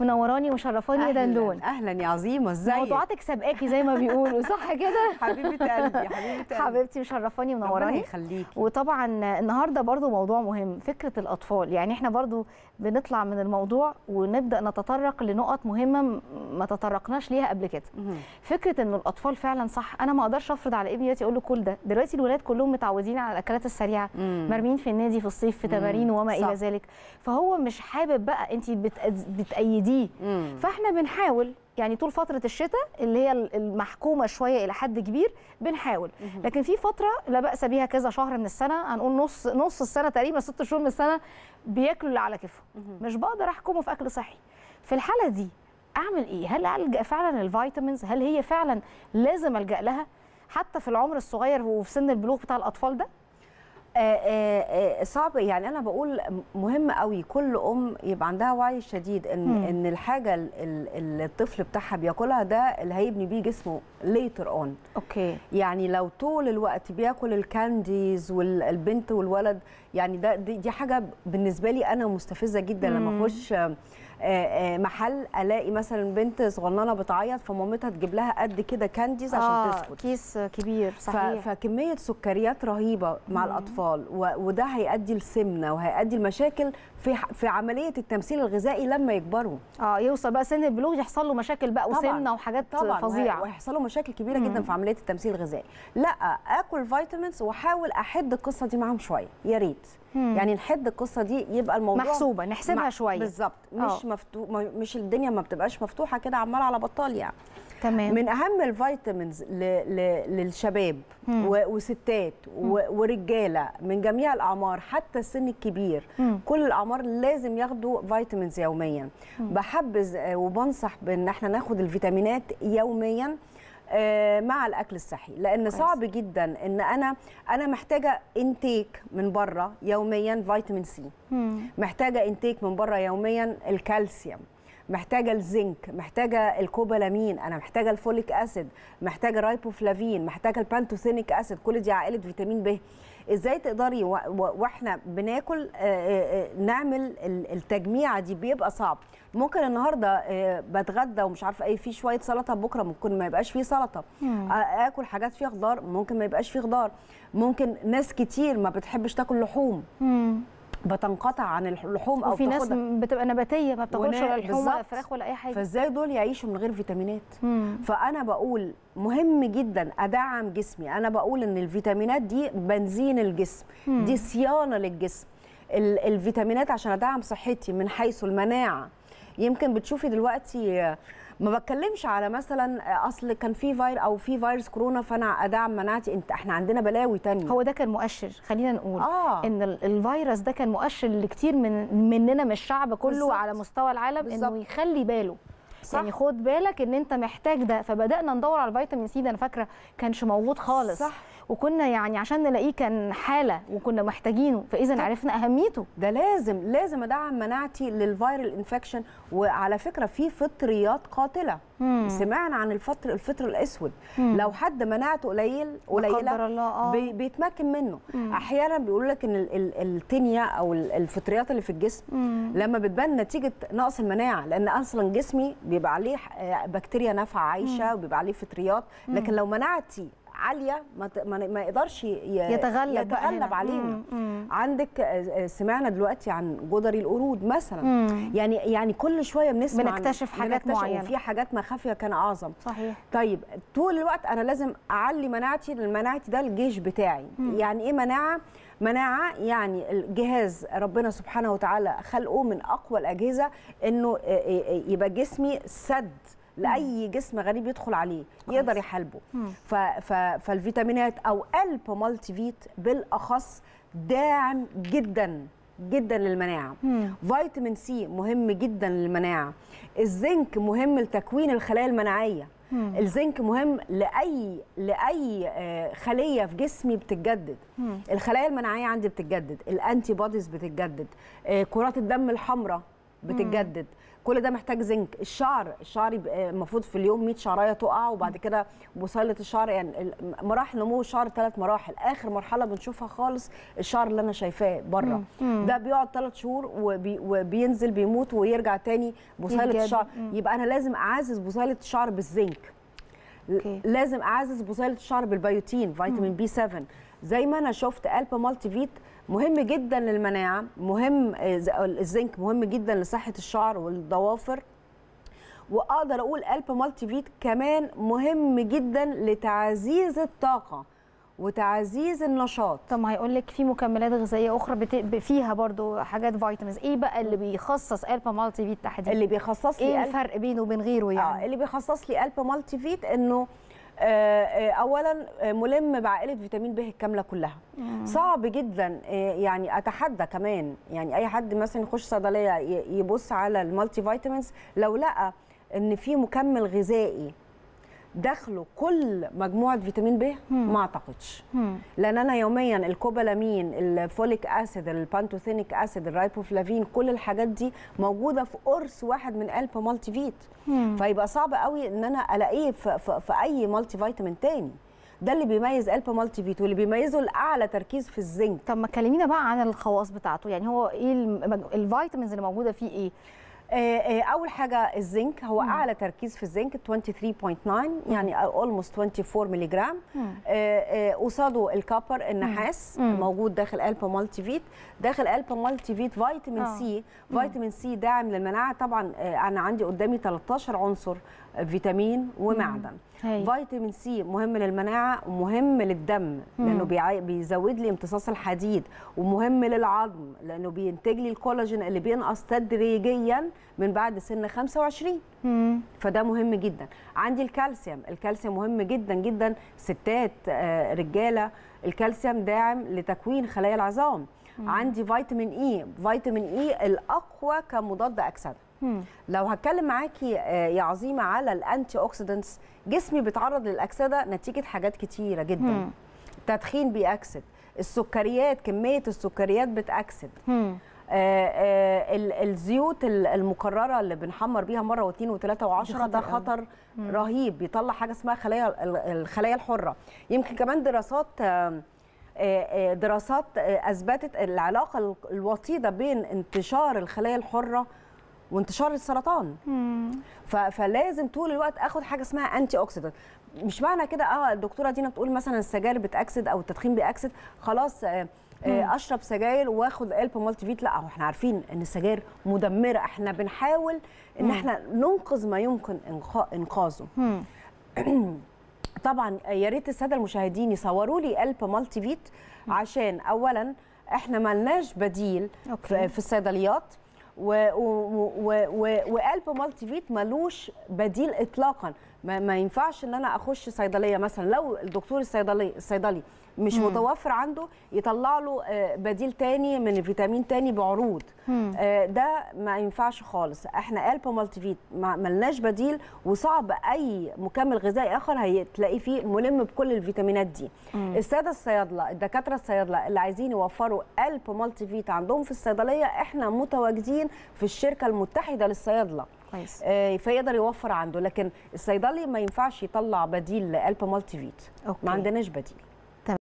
منوراني ومشرفاني يا دندون أهلا يا عظيمه ازيك موضوعاتك سابقاكي زي ما بيقولوا صح كده؟ حبيبة قلبي حبيبة حبيبتي مشرفاني ومنوراني يخليكي. وطبعا النهارده برضو موضوع مهم فكرة الأطفال. يعني إحنا برضو بنطلع من الموضوع ونبدأ نتطرق لنقط مهمة ما تطرقناش ليها قبل كده. فكرة إن الأطفال فعلا صح. أنا ما أقدرش أفرض على ابني دلوقتي أقول له كل ده. دلوقتي الولاد كلهم متعودين على الأكلات السريعة. مرمين في النادي في الصيف في تمارين وما صح. إلى ذلك. فهو مش حابب بقى انت بتأيديه مم. فاحنا بنحاول يعني طول فترة الشتاء اللي هي المحكومة شوية إلى حد كبير بنحاول. لكن في فترة لا بأس بها كذا شهر من السنة هنقول نص نص السنة تقريبا ست شهور من السنة بياكلوا اللي على كيفهم. مش بقدر أحكمه في أكل صحي. في الحالة دي أعمل إيه؟ هل ألجأ فعلا ال vitamins؟ هل هي فعلا لازم ألجأ لها؟ حتى في العمر الصغير وفي سن البلوغ بتاع الأطفال ده؟ صعب يعني أنا بقول مهم قوي كل أم يبقى عندها وعي شديد إن مم. إن الحاجة ال- ال- اللي الطفل بتاعها بياكلها ده اللي هيبني بيه جسمه later on okay يعني لو طول الوقت بياكل ال candies والبنت والولد يعني ده دي, دي حاجة بالنسبة لي أنا مستفزة جدا لما مم. أخش آه، آه، محل ألاقي مثلا بنت صغننة بتعيط فمامتها تجيب لها قد كده candies عشان آه تسكت كيس كبير صحيح فكمية سكريات رهيبة مع مم. الأطفال وده هيؤدي لسمنة وهيؤدي لمشاكل في في عملية التمثيل الغذائي لما يكبروا آه يوصل بقى سن البلوغ يحصل له مشاكل بقى. وسمنة وحاجات طبعا فظيعة وهيحصل له مشاكل كبيرة مم. جدا في عملية التمثيل الغذائي لا آكل vitamins وأحاول أحد القصة دي معاهم شوية يا ريت مم. يعني نحد القصة دي يبقى الموضوع محسوبة نحسبها شوية بالظبط مش آه. مفتوح مش الدنيا ما بتبقاش مفتوحة كده عمال على بطال يعني تمام من أهم ال vitamins ل... ل... للشباب. و... وستات و... ورجالة من جميع الأعمار حتى السن الكبير مم. كل الأعمار لازم ياخدوا vitamins يوميا بحبذ وبنصح بإن إحنا ناخد الفيتامينات يوميا مع الأكل الصحي لأن كويس. صعب جدا إن أنا أنا محتاجة intake من بره يوميا فيتامين سي. محتاجة intake من بره يوميا الكالسيوم محتاجة الزنك محتاجة الكوبالامين أنا محتاجة ال folic acid محتاجة الرايبوفلافين محتاجة ال pantothenic acid كل دي عائلة فيتامين ب إزاي تقدري وإحنا بناكل آه، آه، آه، نعمل ال- التجميعة دي بيبقى صعب. ممكن النهارده بتغدى ومش عارفة إيه في شوية سلطة بكرة ممكن ما يبقاش فيه سلطة. آكل حاجات فيها خضار ممكن ما يبقاش فيه خضار. ممكن ناس كتير ما بتحبش تاكل لحوم. بتنقطع عن اللحوم أو وفي ناس. بتبقى نباتية ما بتاكلش ولا لحوم ولا. فراخ ولا أي حاجة فازاي دول يعيشوا من غير فيتامينات مم. فأنا بقول مهم جدا أدعم جسمي أنا بقول إن الفيتامينات دي بنزين الجسم مم. دي صيانة للجسم ال- الفيتامينات عشان أدعم صحتي من حيث المناعة يمكن بتشوفي دلوقتي آه، ما بتكلمش على مثلا آه، أصل كان في فير أو في فيروس كورونا فأنا أدعم مناعتي إنت إحنا عندنا بلاوي تانية هو ده كان مؤشر خلينا نقول آه إن ال- الفيروس ده كان مؤشر لكتير من مننا من الشعب كله بالظبط. على مستوى العالم بالظبط. انه يخلي باله صح. يعني خد بالك إن أنت محتاج ده فبدأنا ندور على الفيتامين سي ده أنا فاكرة كانش موجود خالص صح. وكنا يعني عشان نلاقيه كان حالة وكنا محتاجينه فإذا عرفنا أهميته. ده لازم لازم أدعم مناعتي لل viral infection. وعلى فكرة في فطريات قاتلة. مم. سمعنا عن الفطر الفطر الأسود. مم. لو حد مناعته قليل لا قدر قليله الله بي بيتمكن منه. مم. أحيانا بيقول لك إن ال- ال- ال tinea أو ال- الفطريات اللي في الجسم مم. لما بتبان نتيجة نقص المناعة لأن أصلا جسمي بيبقى عليه آه، بكتيريا نافعة عايشة وبيبقى عليه فطريات. لكن لو مناعتي عالية ما ما ما يقدرش يتغلب. يتغلب علينا مم. مم. عندك آه، آه، سمعنا دلوقتي عن جدري القرود مثلا مم. يعني يعني كل شوية بنسمع بنكتشف حاجات بنكتشف معينة. وفي حاجات مخافيه كان أعظم صحيح طيب طول الوقت أنا لازم أعلي مناعتي لأن مناعتي ده الجيش بتاعي يعني إيه مناعة مناعة يعني الجهاز ربنا سبحانه وتعالى خلقه من أقوى الأجهزة إنه آه، يبقى جسمي سد لأي جسم غريب يدخل عليه يقدر يحاربه ف- فالفيتامينات أو Alba Multi Vit بالأخص داعم جدا جدا للمناعة. مم. فيتامين سي مهم جدا للمناعة. الزنك مهم لتكوين الخلايا المناعية. مم. الزنك مهم لأي لأي آه، خلية في جسمي بتتجدد. مم. الخلايا المناعية عندي بتتجدد. ال antibodies بتتجدد. آه، كرات الدم الحمراء بتتجدد. كل ده محتاج زنك. الشعر الشعر يبقى المفروض في اليوم 100 شعراية تقع وبعد كده بصيله الشعر يعني مراحل نمو الشعر ثلاث مراحل. آخر مرحلة بنشوفها خالص الشعر اللي أنا شايفاه بره. ده بيقعد ثلاث شهور وبي وبينزل بيموت ويرجع تاني بصيلة. الشعر. يبقى أنا لازم أعزز بصيلة الشعر بالزنك. okay. لازم أعزز بصيلة الشعر بالبيوتين فيتامين بي 7 زي ما أنا شفت Alba Multi Vit مهم جدا للمناعة مهم آه، الزنك مهم جدا لصحة الشعر والضوافر. وأقدر أقول Alba Multi Vit كمان مهم جدا لتعزيز الطاقة وتعزيز النشاط. طب ما هيقول لك في مكملات غذائية أخرى بت... فيها برضو حاجات vitamins إيه بقى اللي بيخصص Alba Multi Vit تحديدا؟ اللي بيخصص لي إيه الفرق بينه وبين غيره يعني؟ اللي بيخصص لي Alba Multi Vit إنه اولا آه، ملم بعائلة فيتامين ب الكاملة كلها. صعب جدا آه، يعني أتحدى كمان. يعني أي حد مثلا يخش صيدلية يبص على ال multivitamins لو لقى إن في مكمل غذائي داخله كل مجموعة فيتامين ب ما أعتقدش. لأن أنا يوميا الكوبالامين ال folic acid ال pantothenic acid الرايبوفلافين كل الحاجات دي موجودة في قرص واحد من Alba Multi Vit مم. فيبقى صعب قوي إن أنا ألاقيه في, في, في أي multivitamin تاني. ده اللي بيميز Alba Multi Vit واللي بيميزه الاعلى تركيز في الزنك. طب ما كلمينا بقى عن الخواص بتاعته. يعني هو إيه. ال vitamins اللي موجودة فيه إيه؟ أول حاجة الزنك هو أعلى تركيز في الزنك 23.9 يعني almost 24 ملي جرام مم. آه، آه، قصاده ال copper النحاس مم. موجود داخل Alba Multi Vit داخل Alba Multi Vit فيتامين آه. سي فيتامين سي داعم للمناعة. طبعا آه، أنا عندي قدامي 13 عنصر آه، فيتامين ومعدن. فيتامين سي مهم للمناعة ومهم للدم لأنه بيع- بيزود لي امتصاص الحديد ومهم للعظم لأنه بينتج لي الكولاجين اللي بينقص تدريجيا من بعد سن 25 مم. فده مهم جدا. عندي الكالسيوم. الكالسيوم مهم جدا جدا. ستات آه، رجالة الكالسيوم داعم لتكوين خلايا العظام. عندي فيتامين اي فيتامين اي الأقوى كمضاد أكسدة. مم. لو هتكلم معاكي آه، يا عظيمة على ال antioxidants جسمي بيتعرض للأكسدة نتيجة حاجات كتيرة جدا. مم. التدخين بيأكسد. السكريات كمية السكريات بتأكسد. مم. آه، آه، ال- الزيوت ال- المكررة اللي بنحمر بيها مرة واثنين وثلاثه وعشرة ده خطر رهيب. بيطلع حاجة اسمها خلايا ال- الخلايا الحرة. يمكن كمان دراسات آه، دراسات أثبتت العلاقة ال- الوطيدة بين انتشار الخلايا الحرة وانتشار السرطان. فلازم طول الوقت آخد حاجة اسمها antioxidant مش معنى كده آه الدكتورة دينا بتقول مثلا السجاير بتأكسد أو التدخين بيأكسد. خلاص آه آه أشرب سجاير وآخد Alba Multi Vit. لا هو إحنا عارفين إن السجاير مدمرة. إحنا بنحاول إن إحنا ننقذ ما يمكن إنقاذه. طبعا يا ريت السادة المشاهدين يصوروا لي Alba Multi Vit عشان اولا إحنا ملناش بديل okay. في الصيدليات. و- و- و- و- و Alba Multi Vit ملوش بديل اطلاقا. ما, ما ينفعش إن أنا أخش صيدلية مثلا. لو الدكتور الصيدلي الصيدلي مش مم. متوفر عنده يطلع له آه، بديل تاني من فيتامين تاني بعروض. مم. آه، ده ما ينفعش خالص. إحنا Alba Multi Vit ملناش بديل وصعب أي مكمل غذائي آخر هتلاقيه فيه ملم بكل الفيتامينات دي. السادة الصيادلة الدكاترة الصيادلة اللي عايزين يوفروا Alba Multi Vit عندهم في الصيدلية إحنا متواجدين في الشركة المتحدة للصيادلة. كويس. آه، فيقدر يوفر عنده لكن الصيدلي ما ينفعش يطلع بديل ل Alba Multi Vit okay. ما عندناش بديل.